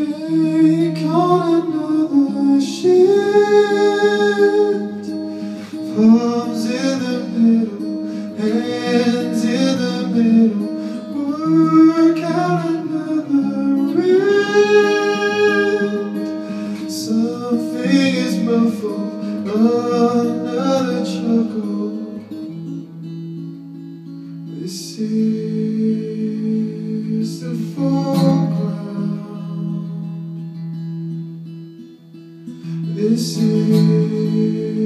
Take on another shift. Palms in the middle, hands in the middle. Work out another rift. Something is muffled, another chuckle. This is This is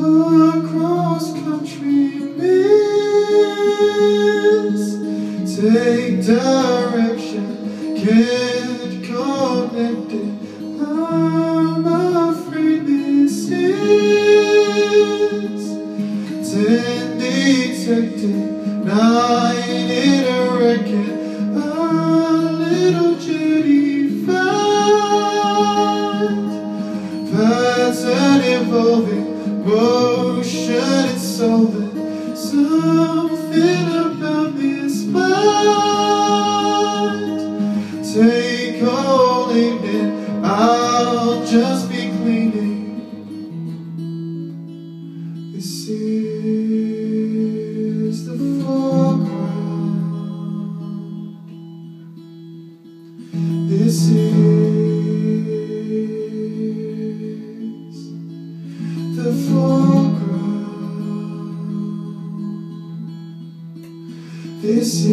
Across country miss Take direction, get connected. I'm afraid this is Ten detected, nine in a record it's solving Something about this mind Take all evening, I'll just be cleaning. This is the foreground. This is This is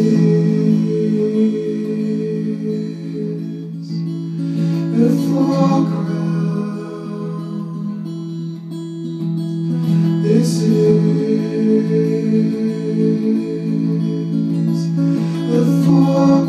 the foreground. This is the foreground.